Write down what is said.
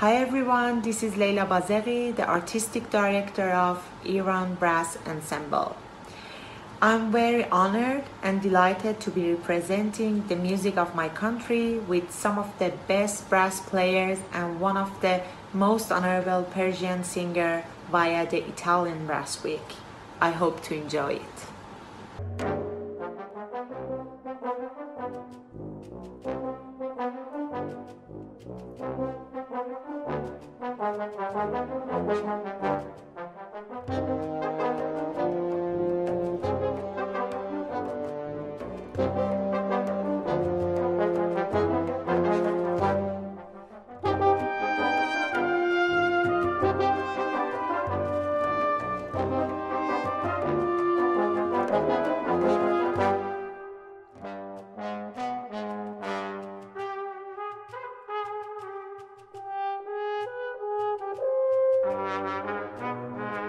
Hi everyone, this is Leila Bazeghi, the artistic director of Iran Brass Ensemble. I'm very honored and delighted to be representing the music of my country with some of the best brass players and one of the most honorable Persian singer via the Italian Brass Week. I hope to enjoy it. Thank you. Música